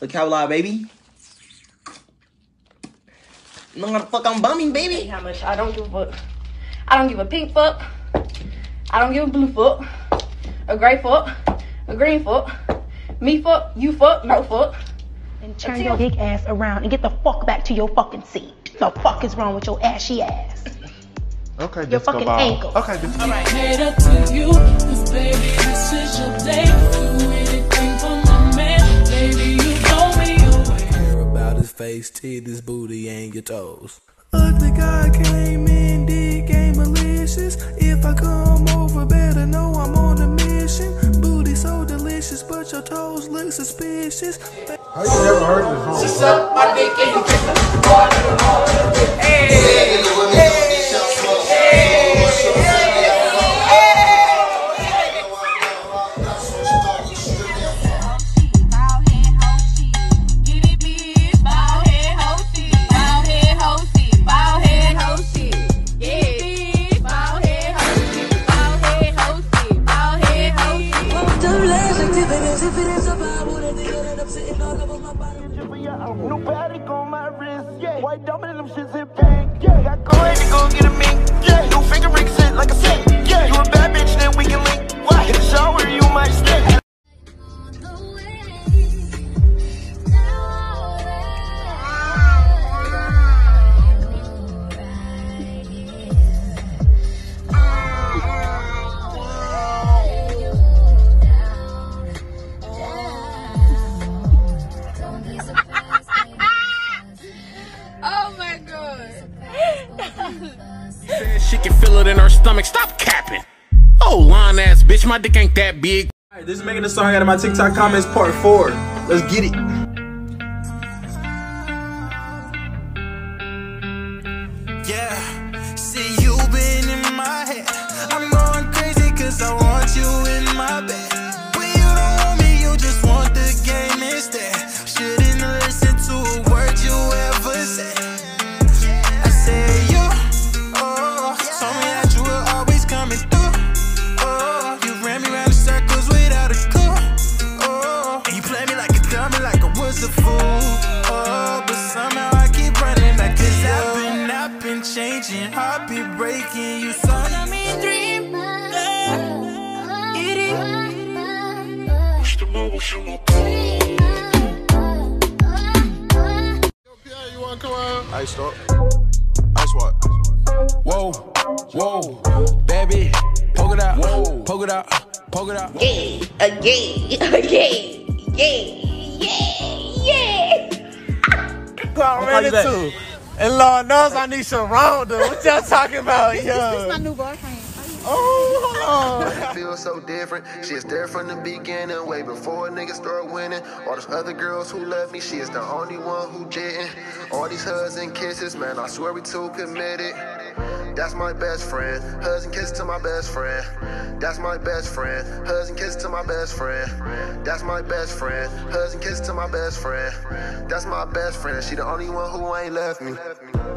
Look how loud, baby. No what the fuck I'm bumming, baby. How much? I don't give a fuck. I don't give a pink fuck. I don't give a blue fuck. A gray fuck. A green fuck. Me fuck. You fuck. No fuck. And turn your big ass around and get the fuck back to your fucking seat. The fuck is wrong with your ashy ass? Okay, Your disco fucking ball. ankle. Okay, disco Made up face, teeth, his booty, and your toes. Ugly guy came in, did game malicious. If I come over, better know I'm on a mission. Booty so delicious, but your toes look suspicious. How you never heard this song? New White diamond, them shits hit pink, She can feel it in her stomach. Stop capping. Oh, line ass bitch, my dick ain't that big. Alright, this is making a song out of my TikTok comments part four. Let's get it. Yeah, been, I've changing, heart be breaking. You son saw me dream. You wanna come on? Ice stop. Ice what? Whoa, whoa, baby, poke it out, whoa, poke it out, poke it out. Yeah, uh, yeah, uh, yeah, yeah, yeah, yeah. I'm ready to. And Lord knows I need some rounder. What y'all talking about, yo? This my new boyfriend. Oh, hold feel so different. She is there from the beginning, way before niggas start winning. All those other girls who love me, she is the only one who didn't. All these hugs and kisses, man, I swear we too committed. That's my best friend. Hugs and kisses to my best friend. That's my best friend. Hugs and kisses to my best friend. That's my best friend. Hugs and kisses to my best friend. That's my best friend. She the only one who ain't left me.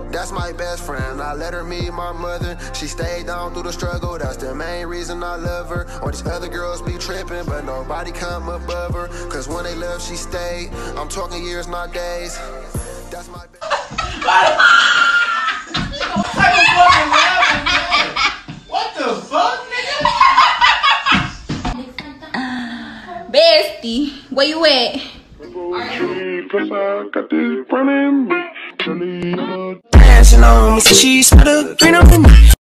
That's my best friend. I let her meet my mother. She stayed down through the struggle. That's the main reason I love her. All these other girls be tripping, but nobody come above her. Cause when they left, she stayed. I'm talking years, not days. That's my What where you at? Dancing on me, so she green up in me.